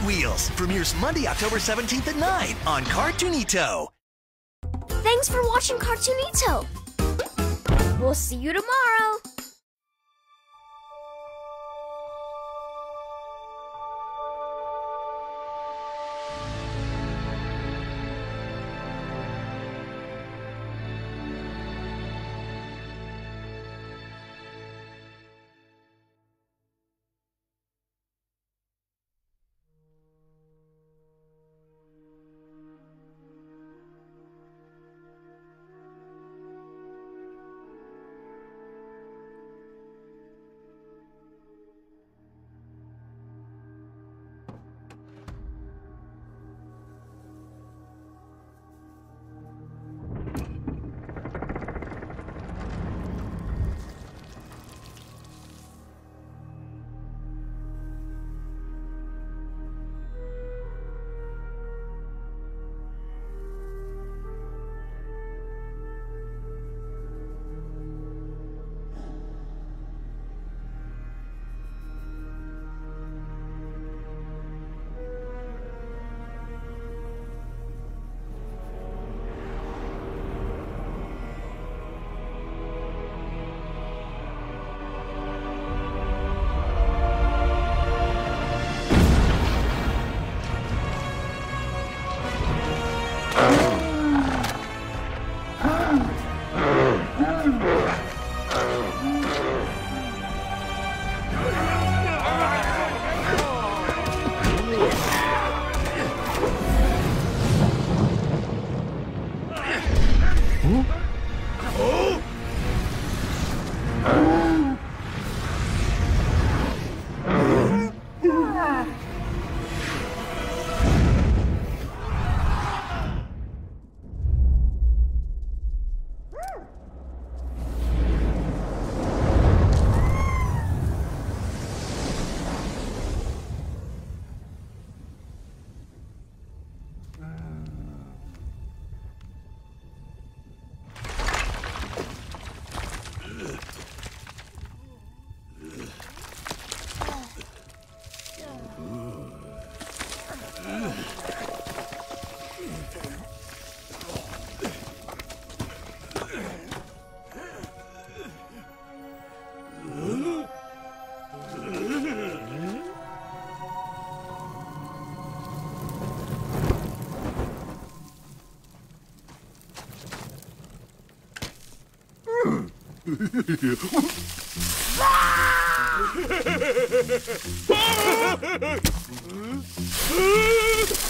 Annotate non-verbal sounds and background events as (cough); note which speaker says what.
Speaker 1: Wheels premieres Monday, October 17th at 9 on Cartoonito.
Speaker 2: Thanks for watching Cartoonito. We'll see you tomorrow. (laughs) Ah!